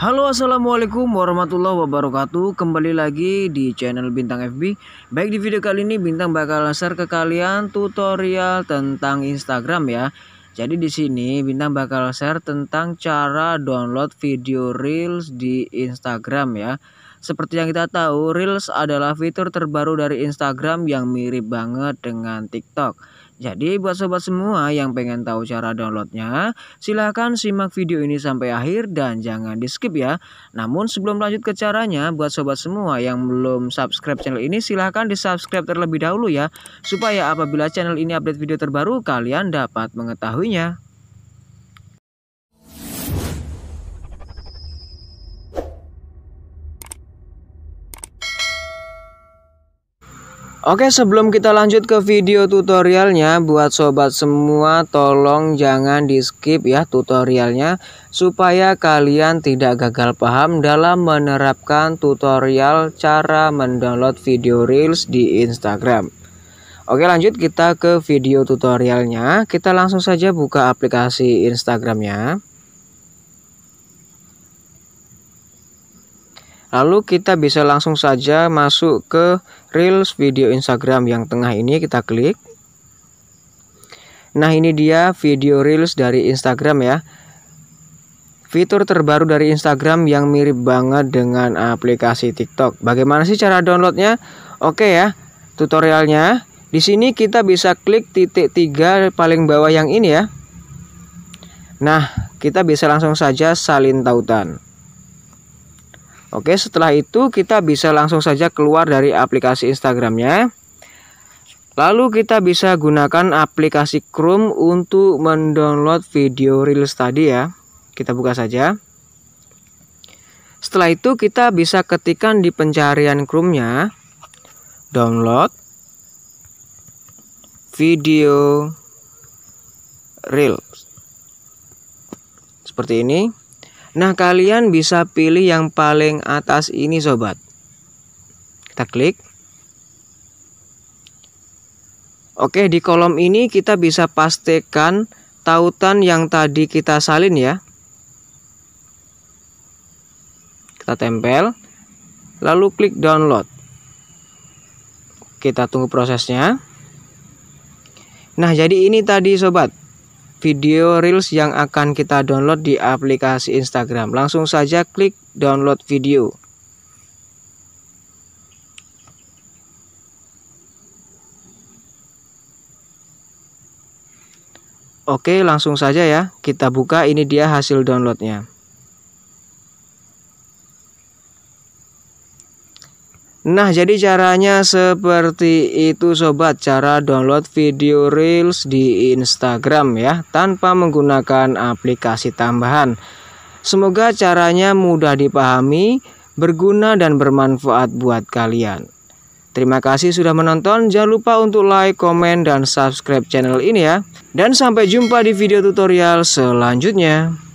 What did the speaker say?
Halo assalamualaikum warahmatullahi wabarakatuh. Kembali lagi di channel Bintang FB Baik di video kali ini Bintang bakal share ke kalian tutorial tentang Instagram ya. Jadi di sini Bintang bakal share tentang cara download video Reels di Instagram ya seperti yang kita tahu, Reels adalah fitur terbaru dari Instagram yang mirip banget dengan TikTok. Jadi buat sobat semua yang pengen tahu cara downloadnya, silahkan simak video ini sampai akhir dan jangan di skip ya. Namun sebelum lanjut ke caranya, buat sobat semua yang belum subscribe channel ini, silahkan di subscribe terlebih dahulu ya. Supaya apabila channel ini update video terbaru, kalian dapat mengetahuinya. Oke sebelum kita lanjut ke video tutorialnya buat sobat semua tolong jangan di skip ya tutorialnya supaya kalian tidak gagal paham dalam menerapkan tutorial cara mendownload video reels di Instagram. Oke lanjut kita ke video tutorialnya. Kita langsung saja buka aplikasi Instagramnya Lalu kita bisa langsung saja masuk ke Reels video Instagram yang tengah ini kita klik. Nah ini dia video Reels dari Instagram ya. Fitur terbaru dari Instagram yang mirip banget dengan aplikasi TikTok. Bagaimana sih cara downloadnya? Oke ya, tutorialnya. Di sini kita bisa klik titik tiga paling bawah yang ini ya. Nah, kita bisa langsung saja salin tautan. Oke, setelah itu kita bisa langsung saja keluar dari aplikasi Instagramnya. Lalu kita bisa gunakan aplikasi Chrome untuk mendownload video Reels tadi ya. Kita buka saja. Setelah itu kita bisa ketikkan di pencarian Chrome-nya download video Reels. Seperti ini. Nah, kalian bisa pilih yang paling atas ini sobat. Kita klik. Oke, di kolom ini kita bisa pastikan tautan yang tadi kita salin ya. Kita tempel. Lalu klik download. Kita tunggu prosesnya. Nah, jadi ini tadi sobat video Reels yang akan kita download di aplikasi Instagram. Langsung saja klik download video. Oke, langsung saja ya. Kita buka ini dia hasil downloadnya. Nah, jadi caranya seperti itu sobat, cara download video Reels di Instagram ya, tanpa menggunakan aplikasi tambahan. Semoga caranya mudah dipahami, berguna dan bermanfaat buat kalian. Terima kasih sudah menonton, jangan lupa untuk like, komen, dan subscribe channel ini ya. Dan sampai jumpa di video tutorial selanjutnya.